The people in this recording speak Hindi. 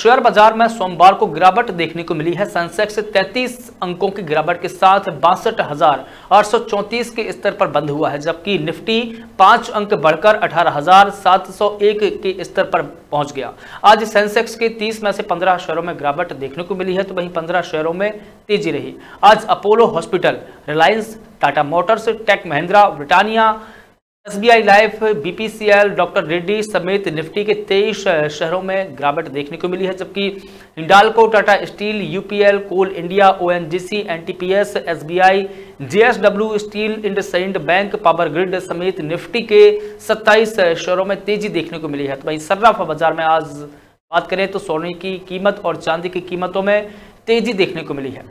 शेयर बाज़ार में सोमवार को गिरावट देखने को मिली है। सेंसेक्स 33 अंकों की गिरावट के साथ बासठ हज़ार के स्तर पर बंद हुआ है, जबकि निफ्टी पाँच अंक बढ़कर अठारह हज़ार सात सौ एक के स्तर पर पहुँच गया। आज सेंसेक्स के 30 में से 15 शेयरों में गिरावट देखने को मिली है तो वहीं 15 शेयरों में तेज़ी रही। आज Apollo Hospital Reliance Tata Motors Tech Mahindra Britannia SBI Life, BPCL, doctor Reddy समेत निफ्टी के तेईस शहरों में गिरावट देखने को मिली है, जबकि Hindalco, Tata Steel, UPL, Coal India, ONGC, NTPS, SBI, JSW, Steel IndusInd Bank, Power Grid समेत निफ्टी के 27 शहरों में तेज़ी देखने को मिली है। तो वहीं सर्राफा बाज़ार में आज बात करें तो सोने की कीमत और चांदी की कीमतों में तेज़ी देखने को मिली है।